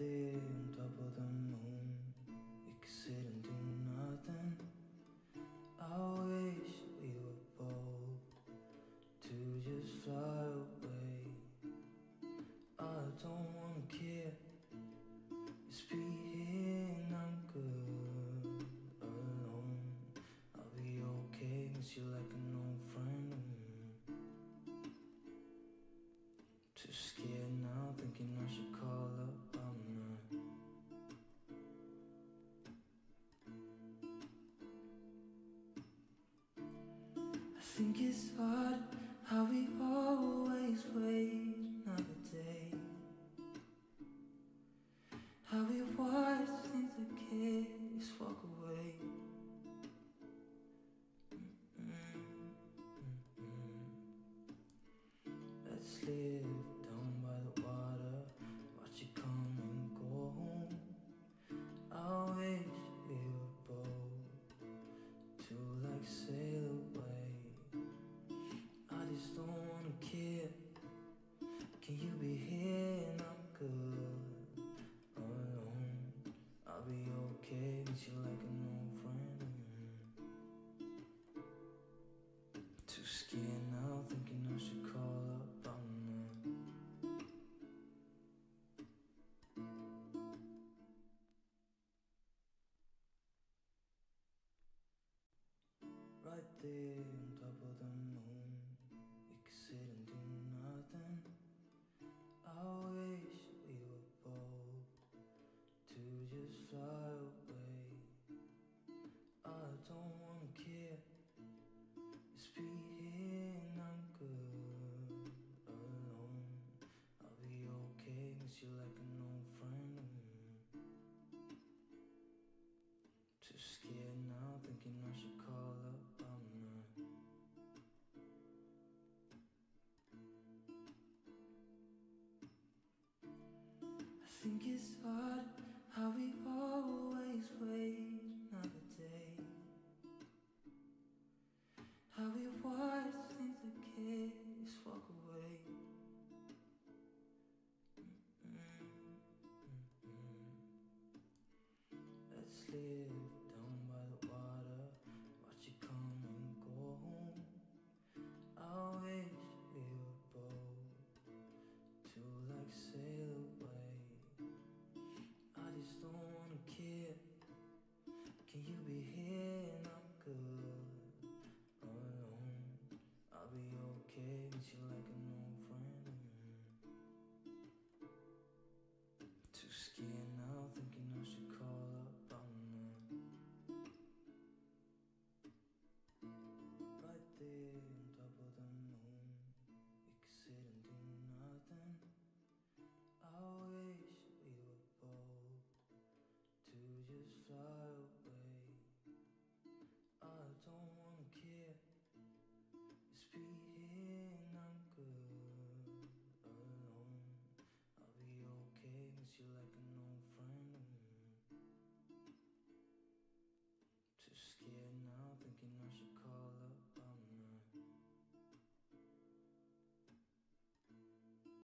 there on top of the moon, we could sit and do nothing. I wish we were bold to just fly away. I don't wanna care. Just be here I'm good alone. I'll be okay, miss you like an old friend. Too scared think it's hard how we always Scared now, thinking I should call up. Not. Right there on top of the moon, we could sit and do nothing. I wish you like an old friend. Mm. Too scared now, thinking I should call up. I'm not. I think it's hard you be here and I'm good alone? I'll be okay, miss you Just be I'm good alone. I'll be okay, miss you like